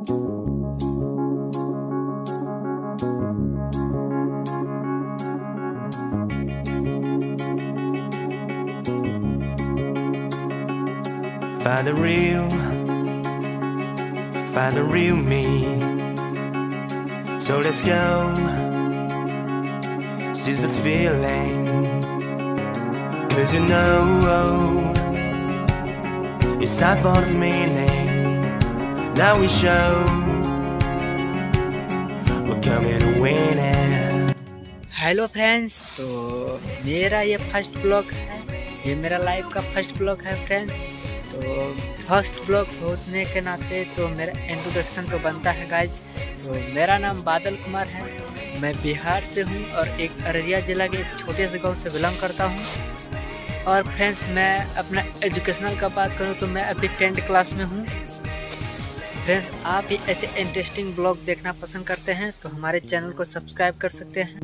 Find the real, find the real me. So let's go, see the feeling. Cause you know, oh, it's time for the meaning. Now we show, we're coming to. Hello friends तो मेरा ये first blog है. ये मेरा live का first blog है friends तो first blog होने के नाते तो मेरा इंट्रोडक्शन तो बनता है गाइज़ तो मेरा नाम बादल कुमार है. मैं बिहार से हूँ और एक अररिया ज़िला के एक छोटे से गाँव से बिलोंग करता हूँ. और फ्रेंड्स मैं अपना एजुकेशनल का बात करूँ तो मैं अभी टेंथ क्लास में हूँ. फ्रेंड्स, आप भी ऐसे इंटरेस्टिंग ब्लॉग देखना पसंद करते हैं तो हमारे चैनल को सब्सक्राइब कर सकते हैं।